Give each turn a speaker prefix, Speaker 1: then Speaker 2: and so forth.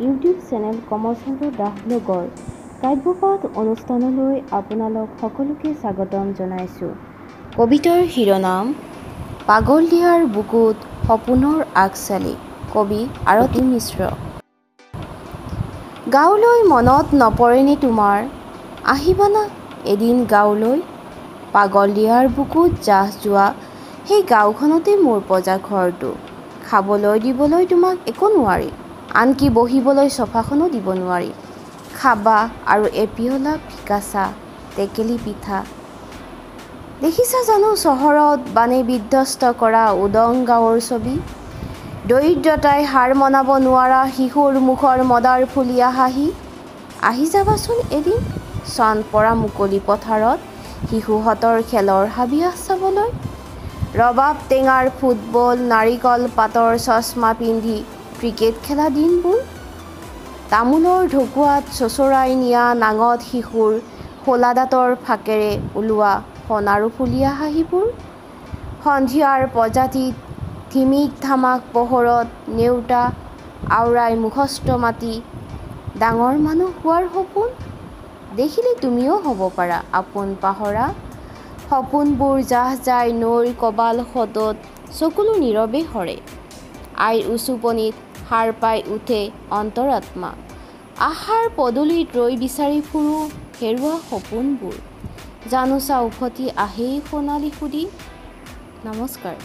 Speaker 1: Channel Kamalchandra Das ব্লগৰ কাব্যপাঠ অনুষ্ঠানলৈ আপোনালোক সকলোকে স্বাগতম জনাইছোঁ। কবিতাৰ শিৰোনাম পাগল দিয়াৰ বুকুত সপোনৰ আগচালি কবি আৰতী মিশ্ৰ। গাঁৱলৈ মনত নপৰেনে তোমাৰ? আহিবানা এদিন গাঁৱলৈ। পাগল দিয়াৰ বুকুত জাহ যোৱা সেই গাঁওখনতে মোৰ পঁজা ঘৰটো। খাবলৈ দিবলৈ তোমাক একো নোৱাৰি। আনকি বহিবলৈ চোফাখনো দিব নোৱাৰি। খাবা আৰু এপিয়লা ফিকা চাহ টেকেলি পিঠা। দেখিছা জানো চহৰত বানে বিধ্বস্ত কৰা উদং গাঁৱৰ ছবি? দৰিদ্ৰতাই হাৰ মনাব নোৱাৰা শিশুৰ মুখৰ মদাৰ ফুলীয়া হাঁহি আহি যাবাচোন এদিন চান পৰা মুকলি পথাৰত শিশুহঁতৰ খেলৰ হাবিয়াস চাবলৈ। ৰবাব টেঙাৰ ফুটবল নাৰিকল পাতৰ চচমা পিন্ধি ক্ৰিকেট খেলা দিনবোৰ? তামোলৰ ঢকুৱাত চোঁচৰাই নিয়া নাঙঠ শিশুৰ শলা দাঁতৰ ফাকেৰে ওলোৱা সোণাৰু ফুলীয়া হাঁহিবোৰ? সন্ধিয়াৰ প্ৰজাতিত ধিমিক ধামাক পোহৰত নেওতা আওৰাই মুখস্থ মাতি ডাঙৰ মানুহ হোৱাৰ সপোন? দেখিলে তুমিও হ'ব পাৰা আপোন পাহৰা। সপোনবোৰ জাহ যায় নৈৰ কবাল সোঁতত চকুলো নীৰৱে সৰে। আইৰ উচুপনিত সাৰ পাই উঠে অন্তৰাত্মা। আশাৰ পদূলিত ৰৈ বিচাৰি ফুৰোঁ হেৰুৱা সপোনবোৰ। জানোচা উভতি আহেই সোণালী সুদিন নমস্কাৰ।